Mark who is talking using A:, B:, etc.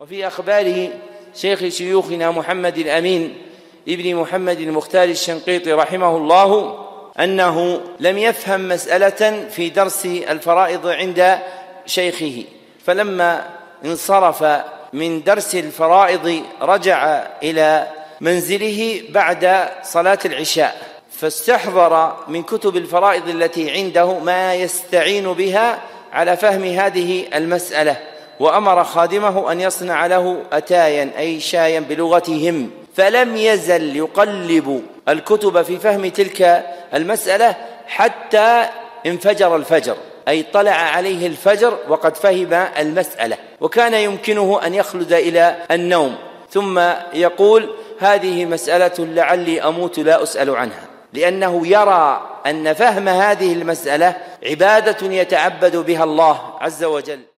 A: وفي أخبار شيخ شيوخنا محمد الأمين ابن محمد المختار الشنقيطي رحمه الله أنه لم يفهم مسألة في درس الفرائض عند شيخه فلما انصرف من درس الفرائض رجع إلى منزله بعد صلاة العشاء فاستحضر من كتب الفرائض التي عنده ما يستعين بها على فهم هذه المسألة. وأمر خادمه أن يصنع له أتايا أي شايا بلغتهم. فلم يزل يقلب الكتب في فهم تلك المسألة حتى انفجر الفجر أي طلع عليه الفجر وقد فهم المسألة. وكان يمكنه أن يخلد إلى النوم. ثم يقول هذه مسألة لعلي أموت لا أسأل عنها لأنه يرى أن فهم هذه المسألة عبادة يتعبد بها الله عز وجل.